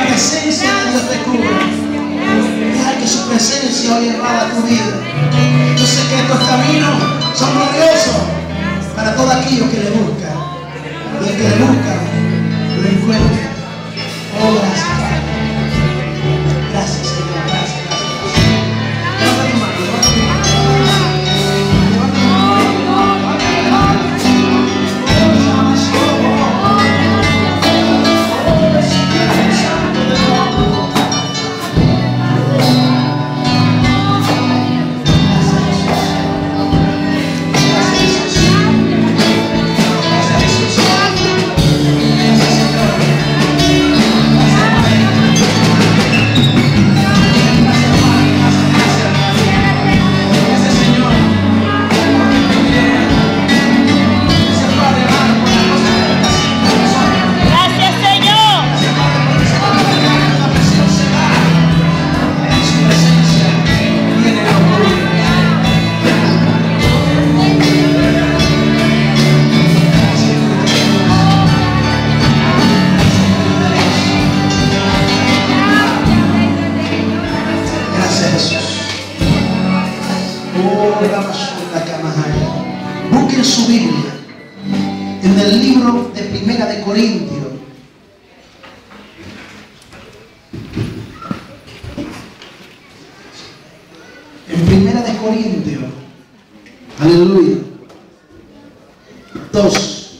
la presencia de Dios te cubra. Deja que su presencia hoy invada tu vida. Yo sé que estos caminos son gloriosos para todo aquello que le busca. Y el que le busca, lo encuentra. Oh, gracias. En el libro de Primera de Corintios. En Primera de Corintios. Aleluya. 2.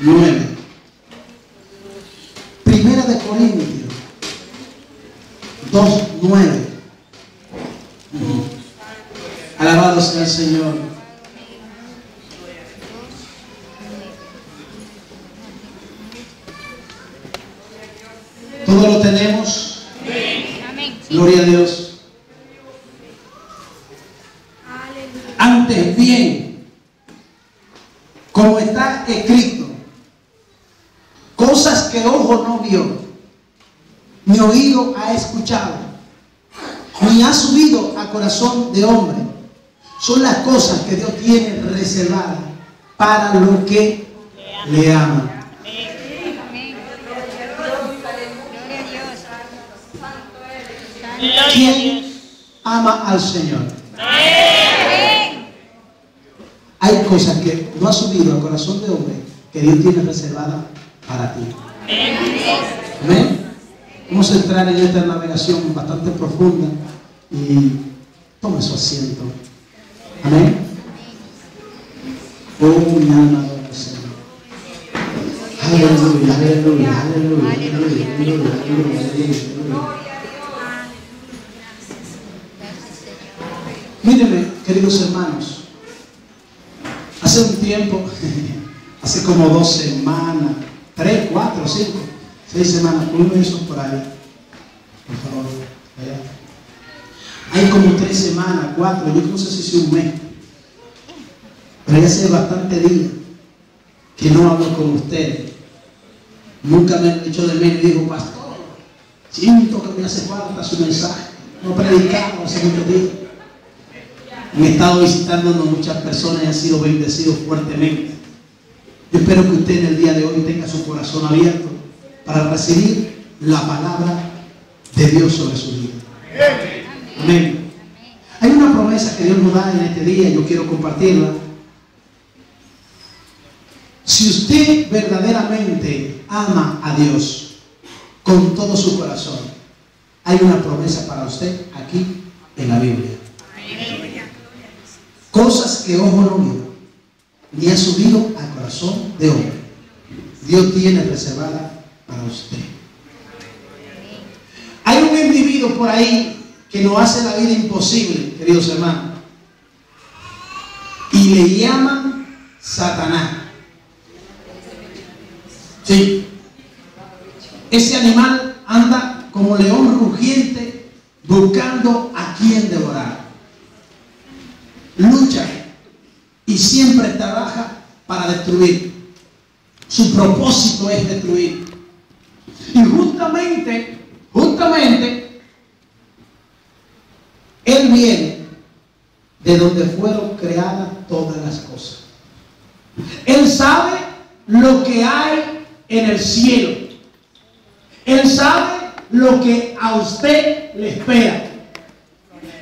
9. Primera de Corintios. 2, 9. Alabado sea el Señor. Todo lo tenemos. Amén. Gloria a Dios. Antes bien, como está escrito, cosas que ojo no vio, ni oído ha escuchado, ni ha subido a corazón de hombre, son las cosas que Dios tiene reservadas para los que le aman. Amén. Gloria a Dios. Gloria a Dios. ¿Quién ama al Señor? Hay cosas que no ha subido al corazón de hombre que Dios tiene reservada para ti. Amén. Vamos a entrar en esta navegación bastante profunda y tome su asiento. Amén. Oh, mi alma adora al Señor. Aleluya, aleluya, aleluya, aleluya, aleluya, Mírenme, queridos hermanos, hace un tiempo, hace como dos semanas, tres, cuatro, cinco, seis semanas, uno esos por ahí, por favor, allá. Hay como tres semanas, cuatro, yo no sé si es un mes, pero ya hace bastante días que no hablo con ustedes. Nunca me han hecho de menos y digo, pastor, siento que me hace falta su mensaje. No predicamos hace muchos días. Han estado visitándonos muchas personas y han sido bendecidos fuertemente. Yo espero que usted en el día de hoy tenga su corazón abierto para recibir la palabra de Dios sobre su vida. Amén. Hay una promesa que Dios nos da en este día y yo quiero compartirla. Si usted verdaderamente ama a Dios con todo su corazón, hay una promesa para usted aquí en la Biblia. Cosas que ojo no vio, ni ha subido al corazón de hombre. Dios tiene reservada para usted. Hay un individuo por ahí que nos hace la vida imposible, queridos hermanos. Y le llaman Satanás. Sí. Ese animal anda como león rugiente buscando a quien devorar. Lucha y siempre trabaja para destruir. Su propósito es destruir. Y justamente, justamente, él viene de donde fueron creadas todas las cosas. Él sabe lo que hay en el cielo. Él sabe lo que a usted le espera.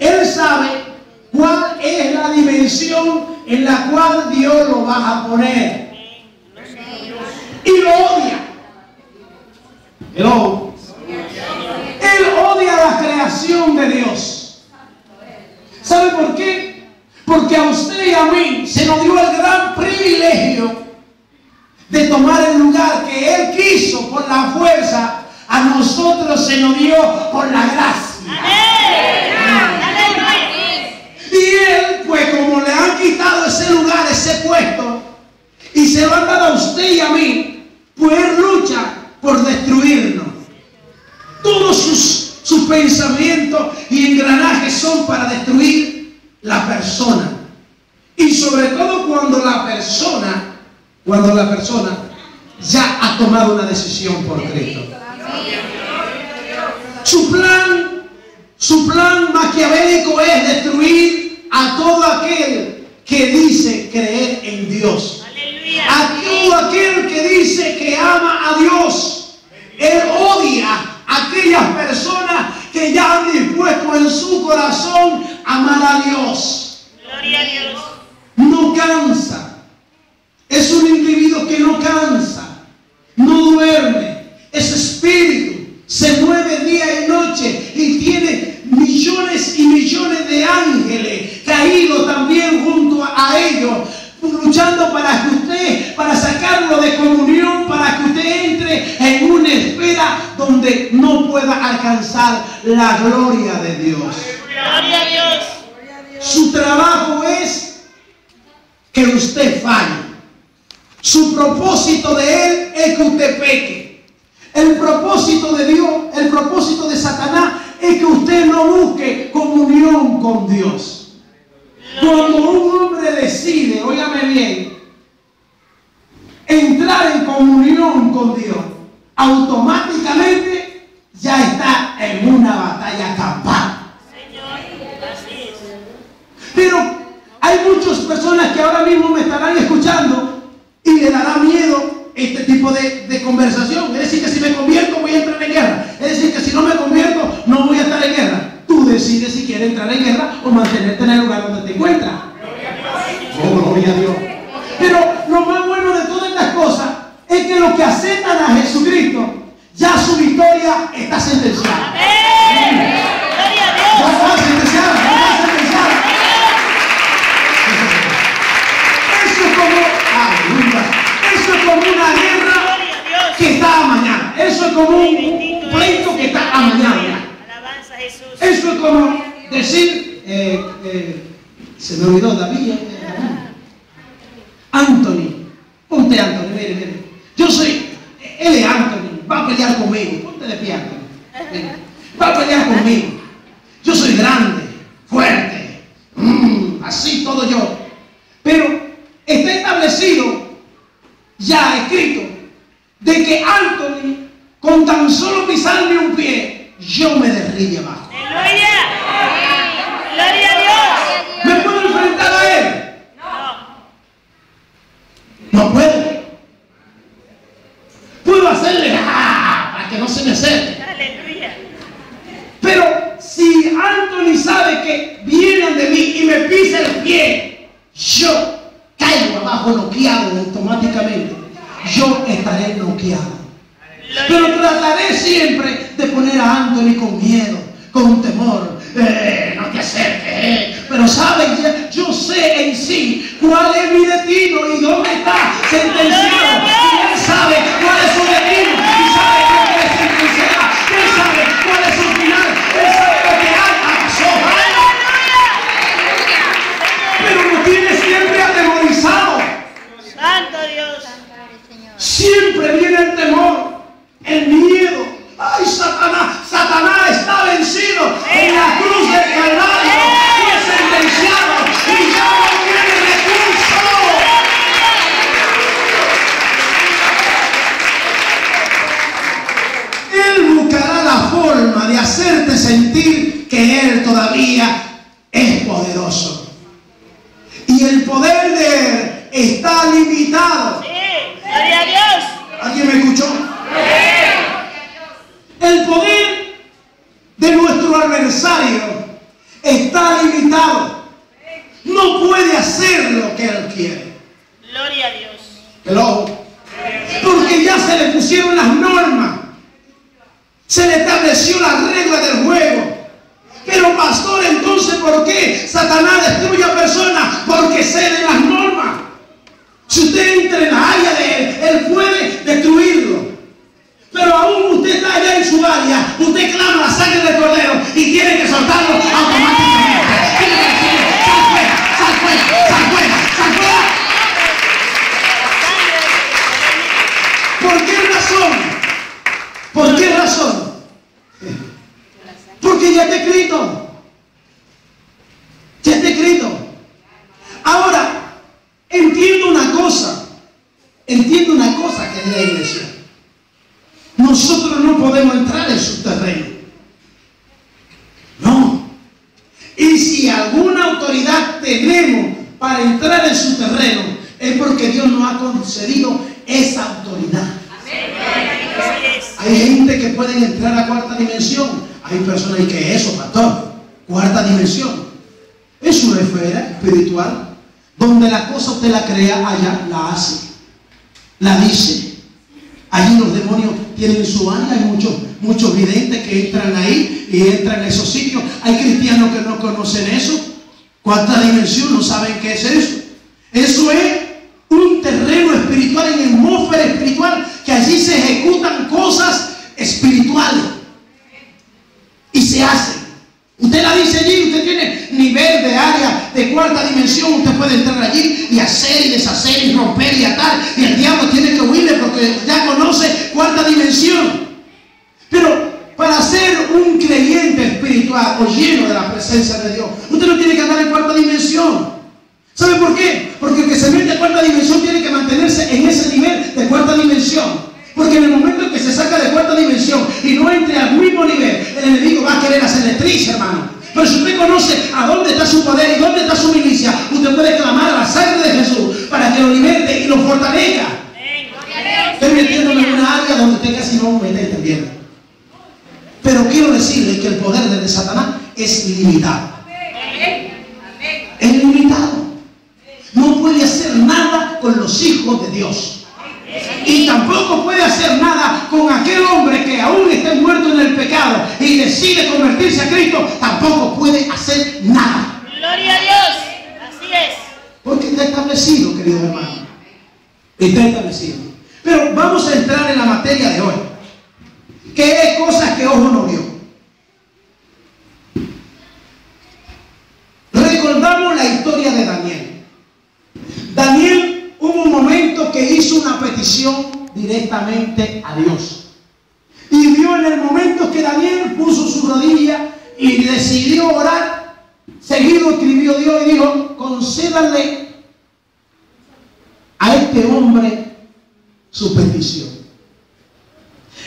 Él sabe cuál es la dimensión en la cual Dios lo va a poner. Y lo odia. Él odia la creación de Dios. ¿Sabe por qué? Porque a usted y a mí se nos dio el gran privilegio de tomar el lugar que Él quiso por la fuerza. A nosotros se nos dio por la gracia. Y Él, pues como le han quitado ese lugar, ese puesto, y se lo han dado a usted y a mí, pues lucha por destruirnos. Todos sus, sus pensamientos y engranajes son para destruir la persona. Y sobre todo cuando la persona, cuando la persona ya ha tomado una decisión por Cristo. Su plan, su plan maquiavélico es destruir a todo aquel que dice creer en Dios. A todo aquel que dice que ama a Dios. Él odia a aquellas personas que ya han dispuesto en su corazón amar a Dios. Gloria a Dios. No cansa. Es un individuo que no cansa. No duerme. Es espíritu. Se mueve día y noche y tiene millones y millones de ángeles caídos también junto a ellos luchando para que usted, para sacarlo de comunión, para que usted entre en una esfera donde no pueda alcanzar la gloria de Dios. Gloria a Dios. Su trabajo es que usted falle. Su propósito de él es que usted peque. El propósito de Dios, el propósito de Satanás es que usted no busque comunión con Dios. Cuando un hombre decide, óigame bien, entrar en comunión con Dios, automáticamente ya está en una batalla campal. Pero hay muchas personas que ahora mismo me estarán escuchando y le dará miedo este tipo de, de conversación. Es decir, que si me convierto voy a entrar en guerra. Es decir, que si no me convierto no voy a estar en guerra. Tú decides si quieres entrar en guerra o mantenerte en el lugar donde te encuentras. Oh, gloria a Dios. Pero lo más bueno de todas estas cosas es que los que aceptan a Jesucristo, ya su victoria está sentenciada. Amén. Gloria a Ya Dios. está sentenciada, ya está sentenciada. Eso es como, aleluya, eso es como una guerra Gloria a Dios. que está a mañana. Eso es como un, pleito que está a mañana. Alabanza a Jesús. Eso es como decir, eh, eh, se me olvidó David, eh. Anthony, ponte Anthony, mire, mire. Yo soy, él es Anthony, va a pelear conmigo, ponte de pie Anthony. Va a pelear conmigo. Yo soy grande, fuerte, mm, así todo yo. Pero está establecido, ya escrito, de que Anthony, con tan solo pisarme un pie, yo me derribe abajo. Aleluya. Gloria a Dios. ¿Me puedo enfrentar a él? No. No puedo. Puedo hacerle ¡ah! para que no se me acerque. Aleluya. Pero si Anthony sabe que vienen de mí y me pisa el pie, yo caigo abajo noqueado automáticamente. Yo estaré noqueado. Pero trataré siempre de poner a Anthony con miedo, con temor. Eh, no te acerques. eh. Pero sabes, Ya- yo sé en sí cuál es mi destino y dónde está sentenciado. Y él sabe cuál es su destino Y el poder de Él está limitado. ¡Gloria a Dios! ¿Alguien me escuchó? El poder de nuestro adversario está limitado. No puede hacer lo que Él quiere. Gloria a Dios. Porque ya se le pusieron las normas. Se le estableció la regla del juego. Pero pastores entonces, ¿por qué Satanás destruye a personas? Porque ceden las normas. Si usted entra en la área de él, él puede destruirlo. Pero aún usted está allá en su área, usted clama la sangre del cordero y tiene que soltarlo automáticamente. ¿Por qué razón? ¿Por qué razón? Porque ya está escrito. Ya está escrito. Ahora, entiendo una cosa. Entiendo una cosa que es la iglesia. Nosotros no podemos entrar en su terreno. No. Y si alguna autoridad tenemos para entrar en su terreno, es porque Dios nos ha concedido esa autoridad. Así es. Hay gente que pueden entrar a cuarta dimensión. Hay personas que eso, pastor. Cuarta dimensión. Es una esfera espiritual donde la cosa usted la crea, allá la hace, la dice. Allí los demonios tienen su área, hay muchos, muchos videntes que entran ahí y entran en esos sitios. Hay cristianos que no conocen eso. Cuarta dimensión, no saben qué es eso. Eso es un terreno espiritual, en atmósfera espiritual, que allí se ejecutan cosas y se hacen. Usted la dice allí, usted tiene nivel de área de cuarta dimensión, usted puede entrar allí y hacer y deshacer y romper y atar, y el diablo tiene que huirle porque ya conoce cuarta dimensión. Pero para ser un creyente espiritual o lleno de la presencia de Dios, usted no tiene que andar en cuarta dimensión. ¿Sabe por qué? Porque el que se mete a cuarta dimensión tiene que mantenerse en ese nivel de cuarta dimensión. Porque en el momento se saca de cuarta dimensión y no entre al mismo nivel, el enemigo va a querer hacerle triste, hermano. Pero si usted conoce a dónde está su poder y dónde está su milicia, usted puede clamar a la sangre de Jesús para que lo liberte y lo fortalezca. Estoy metiéndome en una área donde usted casi no me está. Pero quiero decirle que el poder de Satanás es limitado. Es limitado. No puede hacer nada con los hijos de Dios. Y tampoco puede hacer nada con aquel hombre que aún esté muerto en el pecado y decide convertirse a Cristo. Tampoco puede hacer nada. Gloria a Dios. Así es. Porque está establecido, querido hermano. Está establecido. Pero vamos a entrar en la materia de hoy. Que es cosas que ojo no vio. Recordamos la historia de. Daniel hubo un momento que hizo una petición directamente a Dios. Y Dios en el momento que Daniel puso su rodilla y decidió orar, seguido escribió Dios y dijo, concédale a este hombre su petición.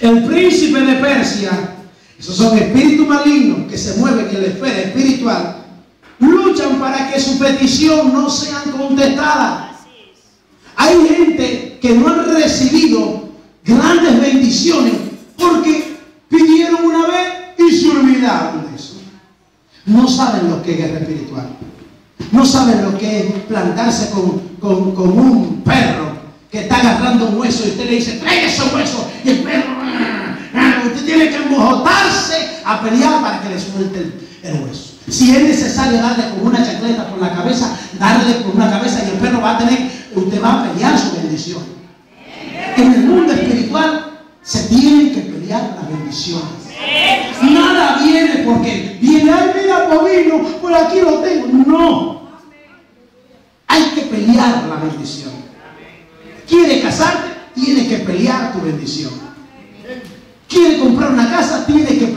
El príncipe de Persia, esos son espíritus malignos que se mueven en la esfera espiritual, luchan para que su petición no sea contestada. Hay gente que no han recibido grandes bendiciones porque pidieron una vez y se olvidaron de eso. No saben lo que es guerra espiritual. No saben lo que es plantarse con, con- un perro que está agarrando un hueso y usted le dice, trae ese hueso. Y el perro, "Ah, ah", usted tiene que embojotarse a pelear para que le suelte el, el hueso. Si es necesario darle con una chancleta por la cabeza, darle con una cabeza y el perro va a tener, usted va a pelear su En el mundo espiritual se tienen que pelear las bendiciones. Nada viene porque viene, ay, mira, Paulino, por aquí lo tengo. No. Hay que pelear la bendición. ¿Quiere casarte? Tiene que pelear tu bendición. ¿Quiere comprar una casa? Tiene que pelear.